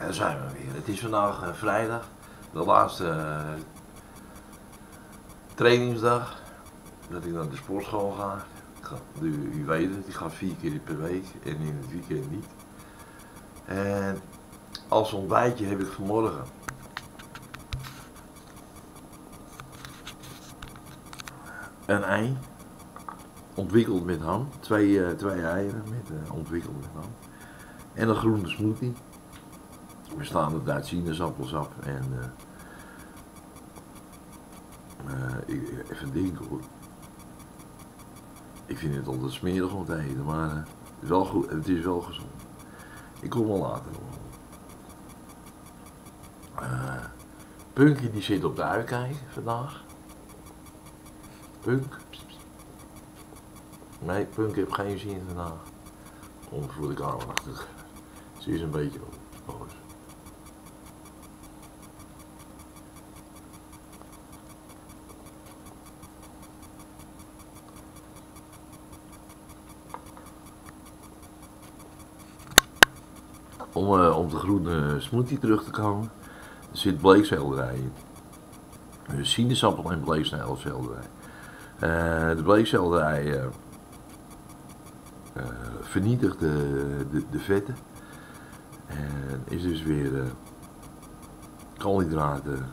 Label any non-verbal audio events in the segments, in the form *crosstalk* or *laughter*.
En zijn we weer. Het is vandaag eh, vrijdag, de laatste eh, trainingsdag dat ik naar de sportschool ga. Ga u, u weet het, ik ga vier keer per week en in het weekend niet. En als ontbijtje heb ik vanmorgen een ei, ontwikkeld met ham, twee, eh, twee eieren met, ontwikkeld met ham. En een groene smoothie. Bestaande uit sinaasappelsap en eh, ik, even denken hoor. Ik vind het altijd smerig om te eten, maar eh, het, is wel goed, het is wel gezond. Ik kom wel later nog. Punky die zit op de uitkijk vandaag. Punk. Nee, Punk heeft geen zin vandaag. Om voor de kamer achter. Ze is een beetje boos. Om, om de groene smoothie terug te komen, zit bleekselderij in. Dus sinaasappel en bleekselderij. Eh de bleekselderij eh, vernietigt de, de, de vetten. En is dus weer koolhydraten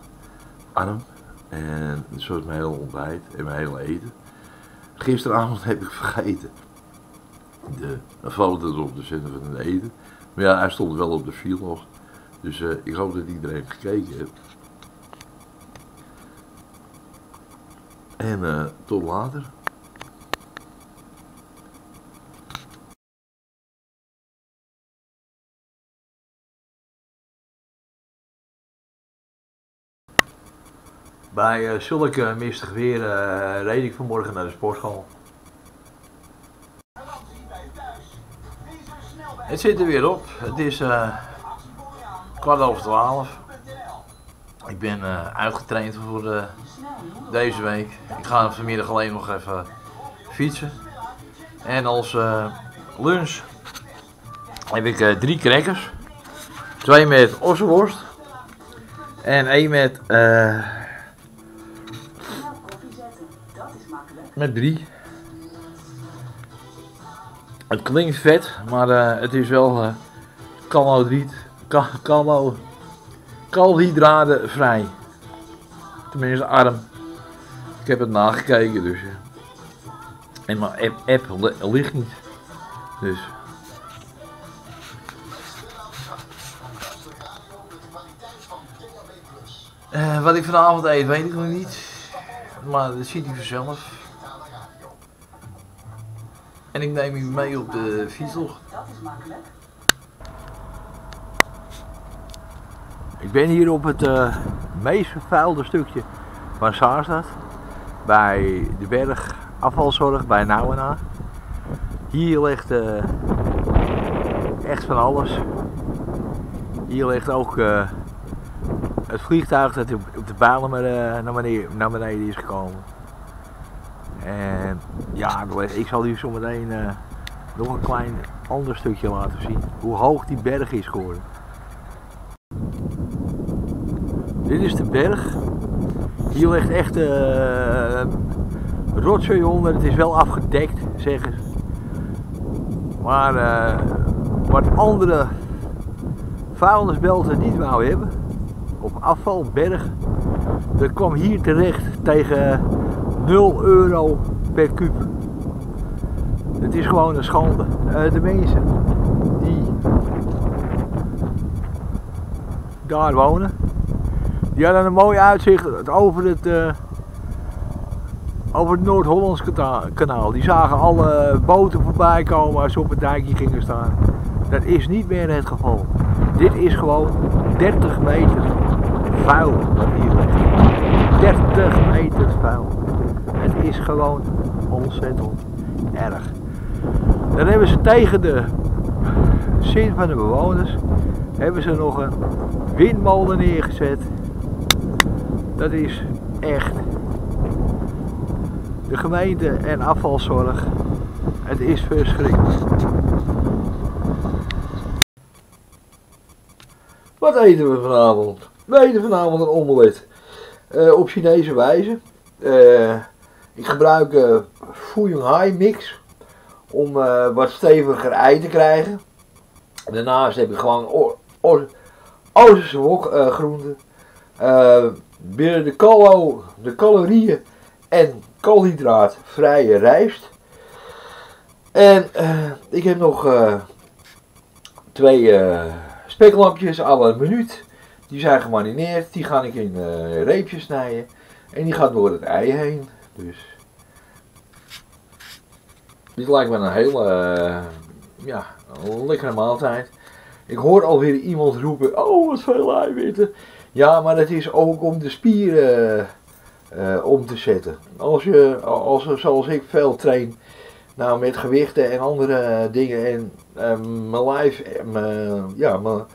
arm. En zoals mijn hele ontbijt en mijn hele eten. Gisteravond *laughs* heb ik vergeten de, een foto erop te zetten van het eten. Maar ja, hij stond wel op de vlog. Dus eh, ik hoop dat iedereen gekeken heeft. En eh, tot later. Bij eh, zulke mistig weer reed ik vanmorgen naar de sportschool. Het zit er weer op. Het is eh, kwart over twaalf. Ik ben eh, uitgetraind voor eh, deze week. Ik ga vanmiddag alleen nog even fietsen. En als lunch heb ik drie crackers. Twee met ossenworst. En één met, eh, met drie. Het klinkt vet, maar eh, het is wel uh, caloriet, calo, koolhydratenvrij. Tenminste arm. Ik heb het nagekeken dus. eh. En mijn app, app li- ligt niet. Dus. Wat ik vanavond eet weet ik nog niet. Maar dat ziet u vanzelf. En ik neem u mee op de fietslog. Ik ben hier op het eh, meest vervuilde stukje van Saarstad. Bij de berg afvalzorg bij Nauwena. Hier ligt eh, echt van alles. Hier ligt ook eh, het vliegtuig dat op de eh, naar, beneden, naar beneden is gekomen. En ja, ik zal u zo meteen eh, nog een klein ander stukje laten zien. Hoe hoog die berg is geworden. Dit is de berg. Hier ligt echt eh rotzooi onder. Het is wel afgedekt, zeggen ze. Maar eh, wat andere vuilnisbelten niet wou hebben, op afvalberg, dat kwam hier terecht tegen 0 euro per kuub. Het is gewoon een schande. Eh, de mensen die daar wonen, die hadden een mooi uitzicht over het, eh, over het Noord-Hollands kanaal. Die zagen alle boten voorbij komen als ze op het dijkje gingen staan. Dat is niet meer het geval. Dit is gewoon 30 meter vuil wat hier ligt. 30 meter vuil. Het is gewoon ontzettend erg. Dan hebben ze tegen de zin van de bewoners hebben ze nog een windmolen neergezet. Dat is echt de gemeente en afvalzorg. Het is verschrikkelijk. Wat eten we vanavond? We eten vanavond een omelet. Uh, op Chinese wijze. Uh, ik gebruik uh, Fuyong Hai mix om wat steviger ei te krijgen. Daarnaast heb ik gewoon Oosterse wokgroenten. binnen de, calo, de calorieën en koolhydraatvrije rijst. En ik heb nog twee speklampjes la minuut. Die zijn gemarineerd, die ga ik in uh, reepjes snijden. En die gaat door het ei heen. Dus. Dit lijkt me een hele, uh, ja, een lekkere maaltijd. Ik hoor alweer iemand roepen, oh wat veel eiwitten. Ja, maar het is ook om de spieren uh, om te zetten. Als je, als, zoals ik veel train, nou met gewichten en andere dingen en mijn lijf, ja, mijn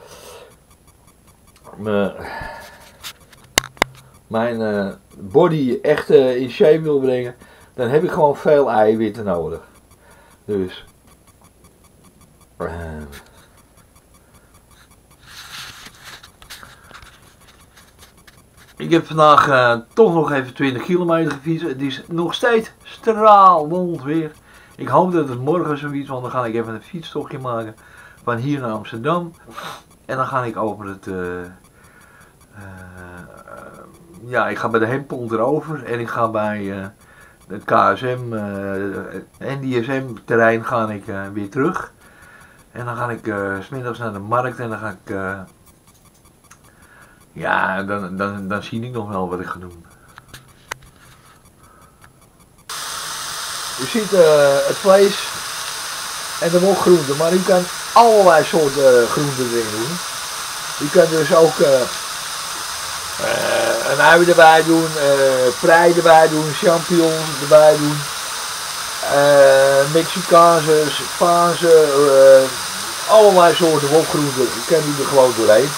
mijn uh, body echt uh, in shape wil brengen, dan heb ik gewoon veel eiwitten nodig. Dus. Uh, ik heb vandaag toch nog even 20 kilometer gefietst. Het is nog steeds stralend weer. Ik hoop dat het morgen zoiets, want dan ga ik even een fietstochtje maken van hier naar Amsterdam. En dan ga ik over het eh, ja, ik ga bij de Hempel erover en ik ga bij eh, het KSM en DSM terrein ga ik eh, weer terug. En dan ga ik uh, smiddags naar de markt en dan ga ik. ja, dan, dan, dan zie ik nog wel wat ik ga doen. Je ziet het vlees en de wokgroenten, maar je kan allerlei soorten groenten erin doen. Je kan dus ook een ui erbij doen, uh, prei erbij doen, champignons erbij doen. Uh, Mexicaanse, Spaanse, allerlei soorten wokgroenten. Ik ken die er gewoon doorheen.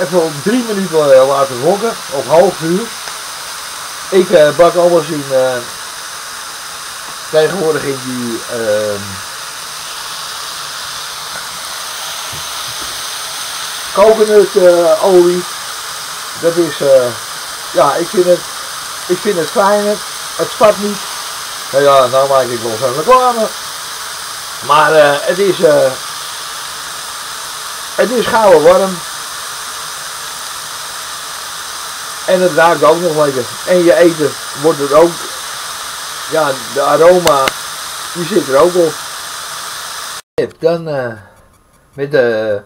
Even drie minuten laten wokken, of half uur. Ik bak alles in, tegenwoordig in die ehm, coconutolie. Dat is, ja, ik vind het, ik vind het fijn. Het, spat niet. Nou ja, nou maak ik wel zo'n reclame. Maar uh, het is, uh, het is gouden warm. En het ruikt ook nog lekker. En je eten wordt er ook, ja, de aroma, die zit er ook op. Dan uh, met de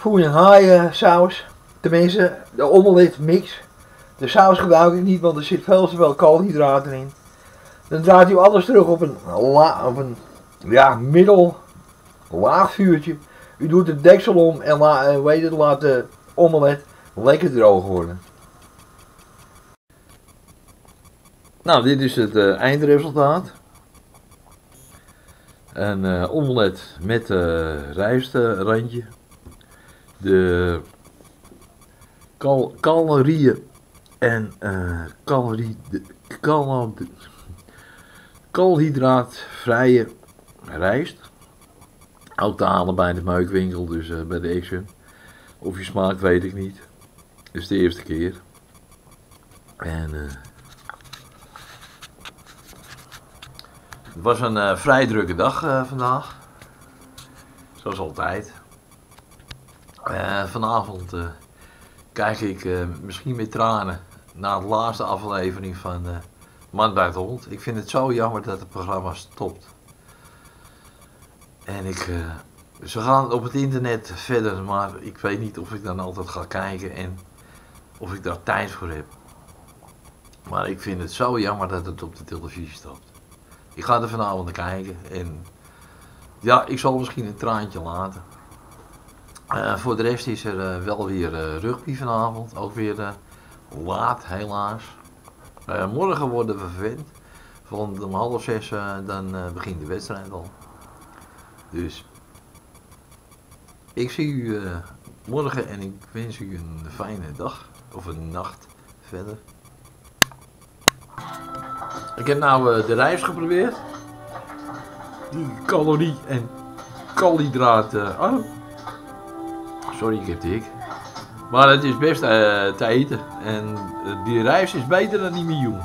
Fuyang Hai saus. Tenminste, de omelet mix. De saus gebruik ik niet, want er zit veel te veel koolhydraten in. Dan draait u alles terug op een, la, op een ja, middel laag vuurtje. U doet het deksel om en, la, weet het, laat de omelet lekker droog worden. Nou, dit is het uh, eindresultaat. Een uh, omelet met uh, rijstrandje. De cal calorieën en uh, calorie, cal koolhydraatvrije rijst. Ook te halen bij de meukwinkel, dus uh, bij deze. Of je smaakt, weet ik niet. Het is de eerste keer. En uh, het was een vrij drukke dag vandaag. Zoals altijd. vanavond kijk ik uh, misschien met tranen naar de laatste aflevering van uh, Man bij de Hond. Ik vind het zo jammer dat het programma stopt. En ik, uh, ze gaan op het internet verder, maar ik weet niet of ik dan altijd ga kijken en of ik daar tijd voor heb. Maar ik vind het zo jammer dat het op de televisie stopt. Ik ga er vanavond naar kijken en ja, ik zal misschien een traantje laten. Uh, voor de rest is er uh, wel weer uh, rugby vanavond. Ook weer laat, helaas. morgen worden we verwend. Want om half zes dan begint de wedstrijd al. Dus ik zie u morgen en ik wens u een fijne dag. Of een nacht verder. Ik heb nou de rijst geprobeerd. Die calorie en koolhydraten arm. Sorry, ik heb dik. Maar het is best eh, te eten. En eh, die rijst is beter dan die miljoen.